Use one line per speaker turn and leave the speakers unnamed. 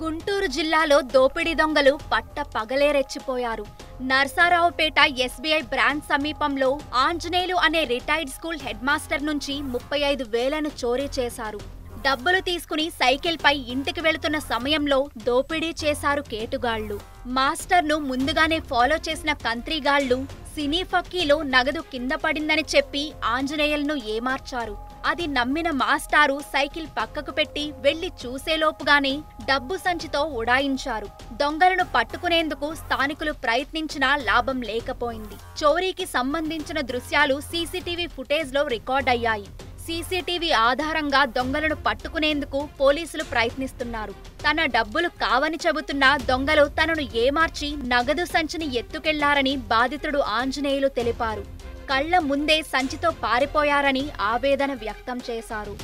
గుంటూరు జిల్లాలో దోపిడీ దొంగలు పట్ట పగలే రెచ్చిపోయారు. నర్సారావుపేట ఎస్బీఐ బ్రాంచ్ సమీపంలో ఆంజనేయులు అనే రిటైర్డ్ స్కూల్ హెడ్ మాస్టర్ నుంచి ముప్పై ఐదు వేలను చోరీ చేశారు. డబ్బులు తీసుకుని సైకిల్పై ఇంటికి వెళుతున్న సమయంలో దోపిడీ చేశారు కేటుగాళ్ళు మాస్టర్ను ముందుగానే ఫాలో చేసిన కంత్రిగాళ్ళు సినీ ఫక్కీలో నగదు కింద పడిందని చెప్పి ఆంజనేయులను ఏమార్చారు. అది నమ్మిన మాస్టారు సైకిల్ పక్కకు పెట్టి వెళ్ళి చూసేలోపుగానే డబ్బు సంచితో ఉడాయించారు. దొంగలను పట్టుకునేందుకు స్థానికులు ప్రయత్నించినా లాభం లేకపోయింది. చోరీకి సంబంధించిన దృశ్యాలు సీసీటీవీ ఫుటేజ్లో రికార్డయ్యాయి. సీసీటీవీ ఆధారంగా దొంగలను పట్టుకునేందుకు పోలీసులు ప్రయత్నిస్తున్నారు. తన డబ్బులు కావని చెబుతున్న దొంగలు తనను ఏమార్చి నగదు సంచిని ఎత్తుకెళ్ళారని బాధితుడు ఆంజనేయులు తెలిపారు. కళ్ళ ముందే సంచితో పారిపోయారని ఆవేదన వ్యక్తం చేశారు.